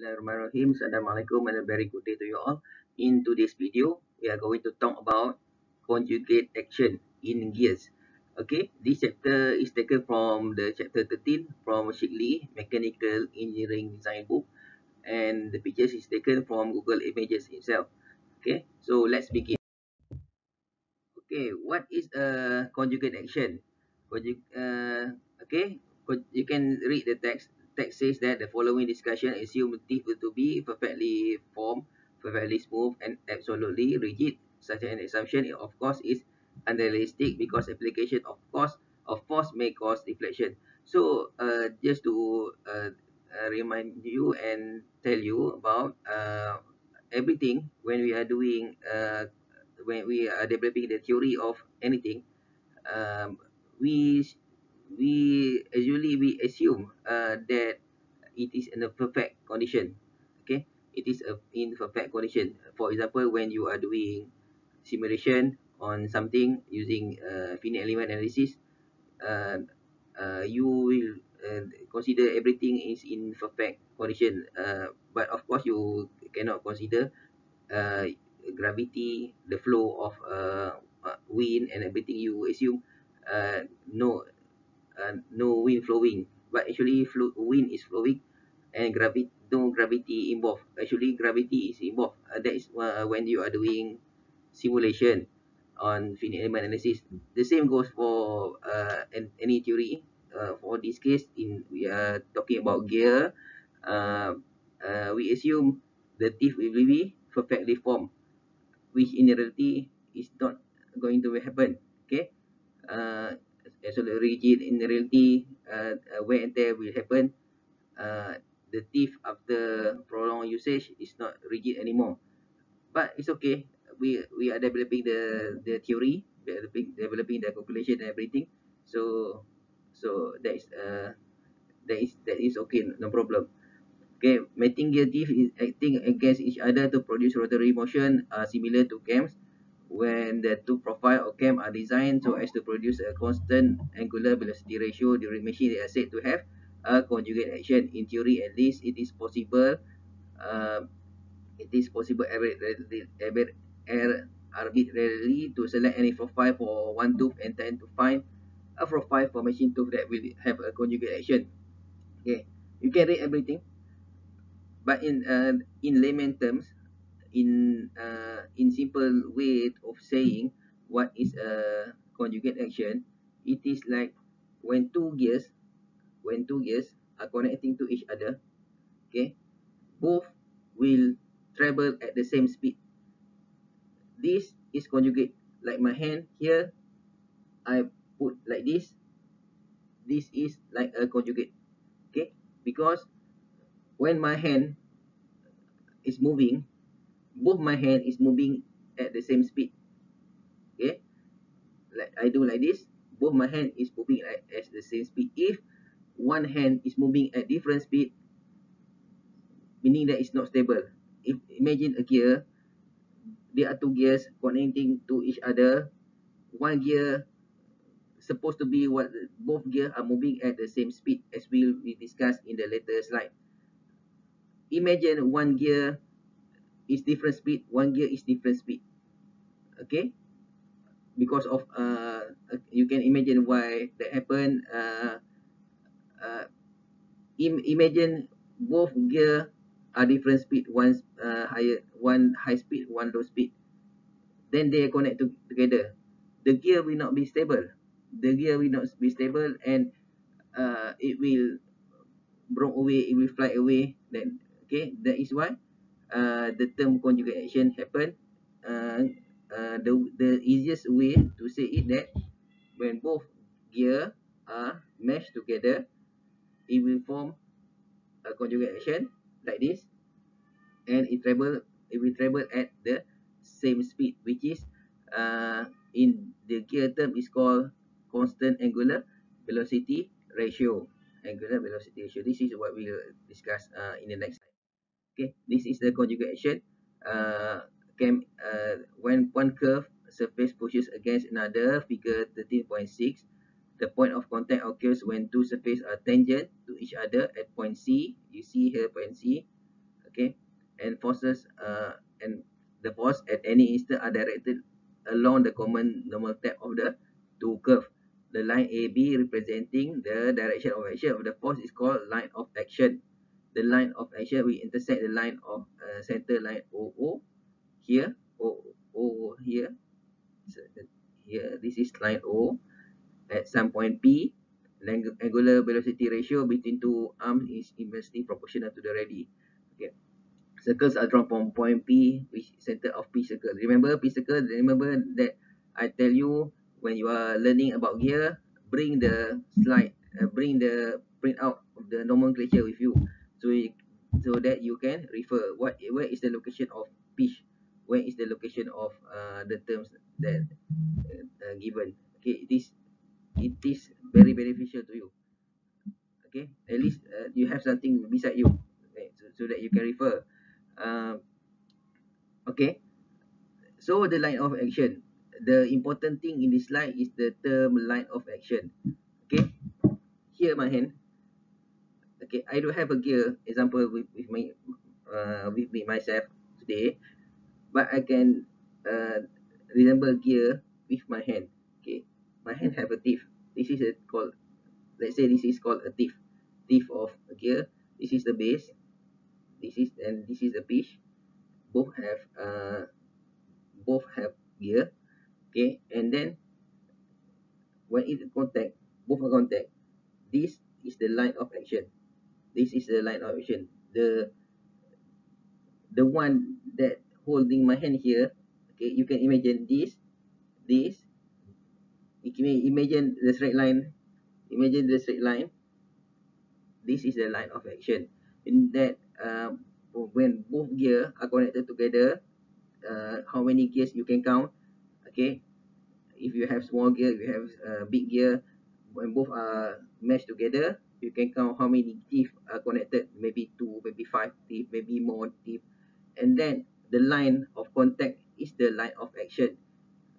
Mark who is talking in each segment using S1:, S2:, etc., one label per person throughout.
S1: Bismillahirrahmanirrahim. Assalamualaikum and a very good day to you all. In today's video, we are going to talk about conjugate action in gears. Okay, this chapter is taken from the chapter 13 from Shigley Mechanical Engineering Design book and the pictures is taken from Google Images itself. Okay, so let's begin. Okay, what is a conjugate action? Conjug uh, okay, you can read the text text says that the following discussion assume teeth to be perfectly formed, perfectly smooth, and absolutely rigid. Such an assumption, of course, is unrealistic because application of course of force may cause deflection. So, uh, just to uh, uh, remind you and tell you about uh, everything when we are doing uh, when we are developing the theory of anything, um, we we usually we assume uh, that it is in a perfect condition. Okay? It is a in perfect condition. For example when you are doing simulation on something using uh, finite element analysis uh, uh, you will uh, consider everything is in perfect condition. Uh, but of course you cannot consider uh, gravity the flow of uh, uh, wind and everything. You assume uh, no uh, no wind flowing. But actually wind is flowing and gravity no gravity involved. Actually gravity is involved. Uh, that is uh, when you are doing simulation on finite element analysis. The same goes for uh, any theory uh, for this case in we are talking about gear. Uh, uh, we assume the teeth will be perfectly formed which in reality is not going to happen. Okay? Uh, rigid in reality uh, uh, wear and will happen. Uh, the teeth after prolonged usage is not rigid anymore. But it's okay. We we are developing the the theory developing developing the calculation and everything. So so that is uh that is that is okay. No problem. Okay. Mating gear teeth is acting against each other to produce rotary motion uh, similar to cams when the two profile of cam are designed so as to produce a constant angular velocity ratio during machine they are said to have a conjugate action. In theory at least it is possible uh, it is possible arbitrarily to select any profile for one tooth and then to find a profile for machine tooth that will have a conjugate action. Okay you can read everything but in uh, in layman terms in uh, in simple way of saying what is a conjugate action it is like when two gears when two gears are connecting to each other okay both will travel at the same speed. This is conjugate like my hand here i put like this this is like a conjugate okay because when my hand is moving both my hand is moving at the same speed. Okay? Like i do like this. Both my hand is moving at, the same speed. If one hand is moving at different speed meaning that it's not stable. If imagine a gear there are two gears connecting to each other. One gear supposed to be what both gears are moving at the same speed as we we discussed in the later slide. Imagine one gear is different speed one gear is different speed. Okay? Because of uh, you can imagine why that happen uh, uh, Im imagine both gear are different speed one uh, higher one high speed one low speed. Then they connect to, together. The gear will not be stable. The gear will not be stable and uh, it will broke away it will fly away. Then okay? That is why uh, the term conjugate action happen uh, uh, the the easiest way to say it that when both gear are meshed together it will form a conjugate action like this. And it travel it will travel at the same speed which is uh, in the gear term is called constant angular velocity ratio. Angular velocity ratio. This is what we will discuss uh, in the next okay this is the conjugate action. Uh, can uh, when one curve surface pushes against another figure 13.6 the point of contact occurs when two surfaces are tangent to each other at point C. You see here point C. Okay and forces uh, and the force at any instant are directed along the common normal tab of the two curve. The line AB representing the direction of action of the force is called line of action the line of action we intersect the line of uh, center line OO here O O here. So here this is line O. At some point P angular velocity ratio between two arms is inversely proportional to the radii okay. Circles are drawn from point P which center of P circle. Remember P circle remember that I tell you when you are learning about gear bring the slide uh, bring the print out of the nomenclature with you so you, so that you can refer what where is the location of pitch where is the location of uh, the terms that uh, uh, given? Okay it is it is very beneficial to you. Okay at least uh, you have something beside you. Okay, so, so that you can refer. Uh, okay so the line of action. The important thing in this slide is the term line of action. Okay here my hand okay i don't have a gear example with, with my uh, with me myself today but i can uh, resemble gear with my hand okay? My hand have a teeth this is a called let's say this is called a teeth teeth of a gear. This is the base. This is and this is the pitch both have uh both have gear okay? And then when it contact both are contact this is the line of action this is the line of action. The the one that holding my hand here okay you can imagine this this. You can imagine the straight line. Imagine the straight line. This is the line of action. In that uh, when both gear are connected together uh, how many gears you can count okay? If you have small gear you have uh, big gear when both are meshed together you can count how many teeth are connected maybe two maybe five teeth maybe more teeth. And then the line of contact is the line of action.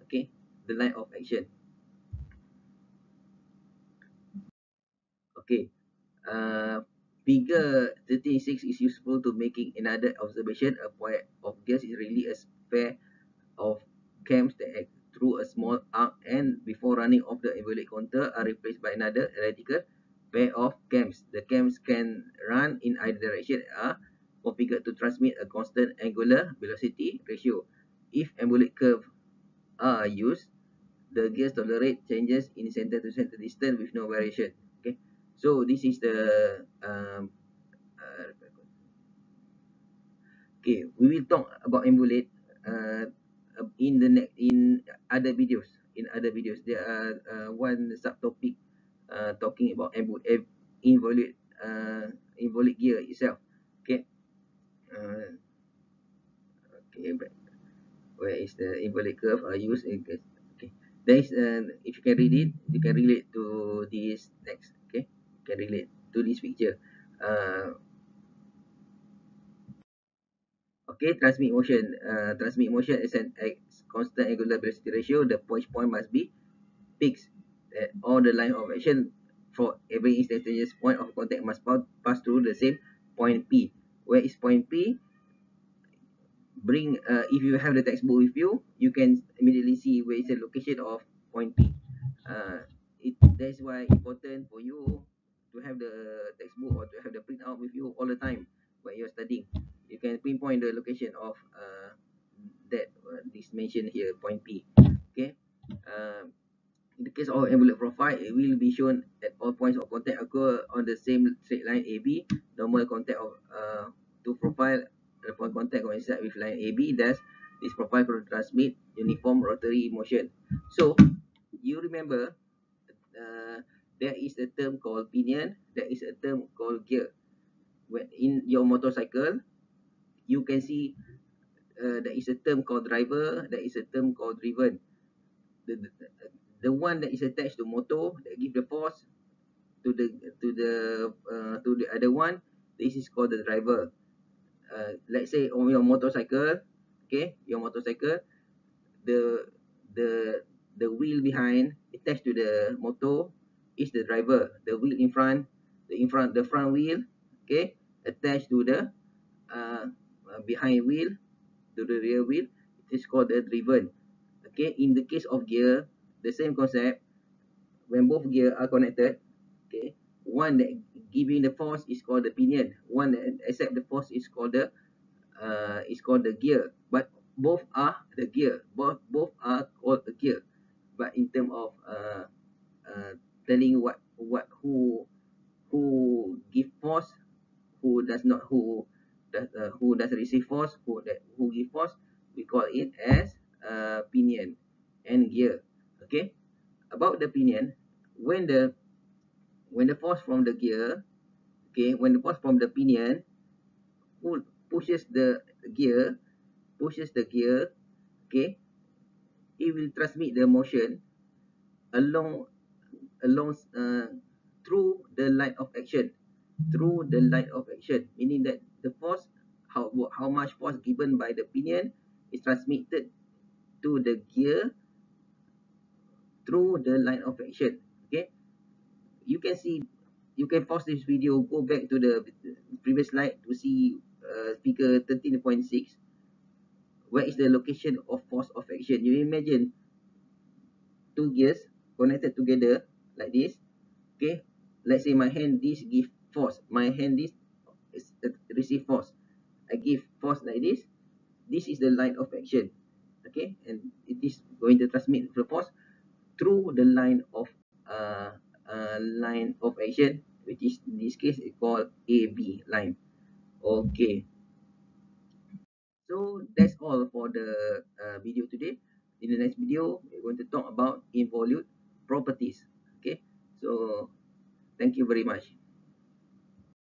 S1: Okay? The line of action. Okay. Uh, figure 36 is useful to making another observation. A point of gas is really a pair of cams that act through a small arc and before running off the involute counter are replaced by another identical pair of cams. The cams can run in either direction are configured to transmit a constant angular velocity ratio. If involute curve are used, the gears tolerate changes in center to center distance with no variation. Okay, so this is the um, okay. We will talk about uh, uh, in the next in other videos in other videos there are uh, one subtopic uh, talking about involute uh, involute gear itself okay uh, okay but where is the involute curve are used in okay there is uh, if you can read it you can relate to this next okay you can relate to this picture uh, Okay, transmit motion. Uh, transmit motion is an constant angular velocity ratio. The point point must be fixed. All the line of action for every instantaneous point of contact must pass through the same point P. Where is point P? Bring uh, if you have the textbook with you, you can immediately see where is the location of point P. Uh, it that's why important for you to have the textbook or to have the printout with you all the time when you're studying you can pinpoint the location of uh, that uh, this mentioned here, point P. Okay. Uh, in the case of envelope profile, it will be shown at all points of contact occur on the same straight line AB. Normal contact of uh, to profile the point contact coincide with line AB. Thus, this profile will transmit uniform rotary motion. So, you remember uh, there is a term called pinion. There is a term called gear. When in your motorcycle, you can see uh, there is a term called driver, there is a term called driven. The, the, the one that is attached to motor that give the force to the to the uh, to the other one, this is called the driver. Uh, let's say on your motorcycle, okay, your motorcycle, the the the wheel behind attached to the motor is the driver. The wheel in front, the in front the front wheel, okay, attached to the uh, behind wheel to the rear wheel. It is called the driven. Okay, in the case of gear, the same concept. When both gear are connected, okay, one that giving the force is called the pinion. One that accept the force is called the uh, is called the gear. But both are the gear. Both both are called the gear. But in term of uh, uh, telling what what who who give force, who does not who does uh, who does receive force, who that who give force, we call it as uh, pinion and gear. Okay. About the pinion, when the when the force from the gear, okay, when the force from the pinion pull, pushes the gear, pushes the gear, okay, it will transmit the motion along along uh, through the line of action through the line of action meaning that the force how how much force given by the pinion is transmitted to the gear through the line of action okay? You can see you can pause this video go back to the previous slide to see uh, figure 13.6 where is the location of force of action? You imagine two gears connected together like this okay? Let's say my hand this give force. My hand this is uh, receive force. I give force like this. This is the line of action okay? And it is going to transmit the force through the line of uh, uh line of action which is in this case it called ab line. Okay. So that's all for the uh, video today. In the next video we're going to talk about involute properties. Okay? So thank you very much